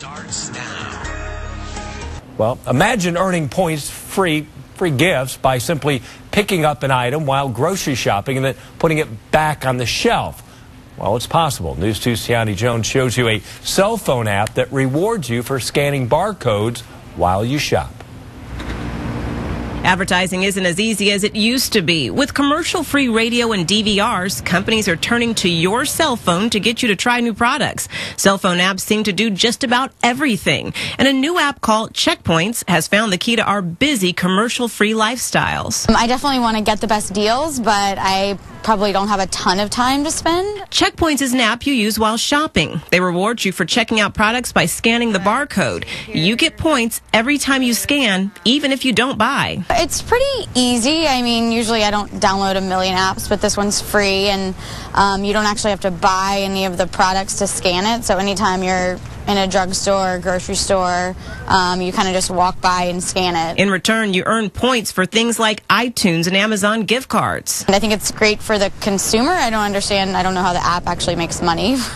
starts now. Well, imagine earning points free free gifts by simply picking up an item while grocery shopping and then putting it back on the shelf. Well, it's possible. News 2's Tiani Jones shows you a cell phone app that rewards you for scanning barcodes while you shop. Advertising isn't as easy as it used to be. With commercial free radio and DVRs, companies are turning to your cell phone to get you to try new products. Cell phone apps seem to do just about everything. And a new app called Checkpoints has found the key to our busy commercial free lifestyles. Um, I definitely want to get the best deals, but I probably don't have a ton of time to spend. Checkpoints is an app you use while shopping. They reward you for checking out products by scanning the barcode. You get points every time you scan, even if you don't buy. It's pretty easy. I mean, usually I don't download a million apps, but this one's free, and um, you don't actually have to buy any of the products to scan it. So anytime you're in a drugstore, grocery store, um, you kind of just walk by and scan it. In return, you earn points for things like iTunes and Amazon gift cards. And I think it's great for the consumer. I don't understand. I don't know how the app actually makes money.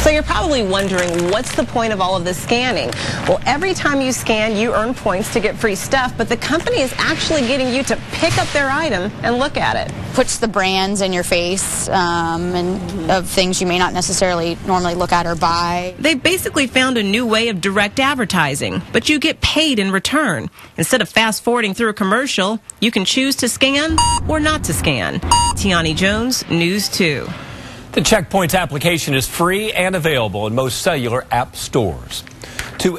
So you're probably wondering, what's the point of all of this scanning? Well, every time you scan, you earn points to get free stuff, but the company is actually getting you to pick up their item and look at it. Puts the brands in your face um, and of things you may not necessarily normally look at or buy. They basically found a new way of direct advertising, but you get paid in return. Instead of fast forwarding through a commercial, you can choose to scan or not to scan. Tiani Jones, News 2. The Checkpoints application is free and available in most cellular app stores. To